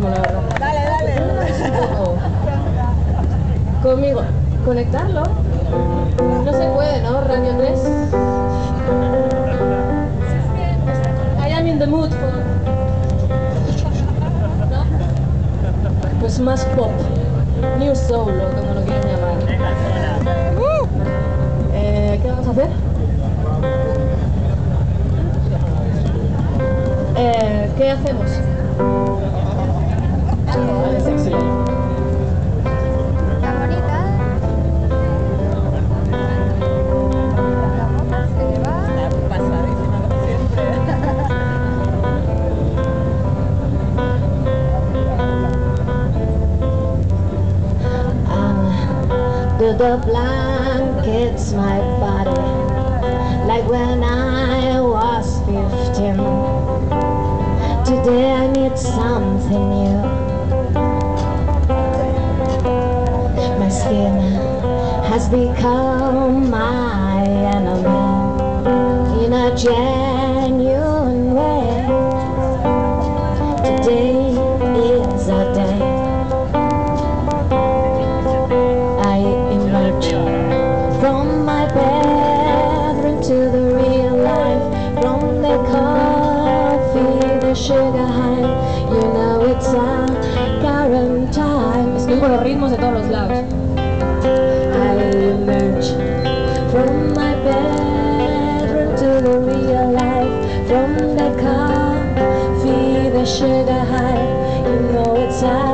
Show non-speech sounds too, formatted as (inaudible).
Dale, dale. (laughs) Conmigo. ¿Conectarlo? No se puede, ¿no? Radio 3. I am in the mood for... ¿No? Pues más pop. New soul, como lo quieran llamar. Eh, ¿Qué vamos a hacer? Eh, ¿Qué hacemos? the blankets my body like when I was 15 today I need something new my skin has become my enemy in a jet. escojo los ritmos de todos los lados. I emerge from my bedroom to the real life, from the coffee, the sugar high, you know it's I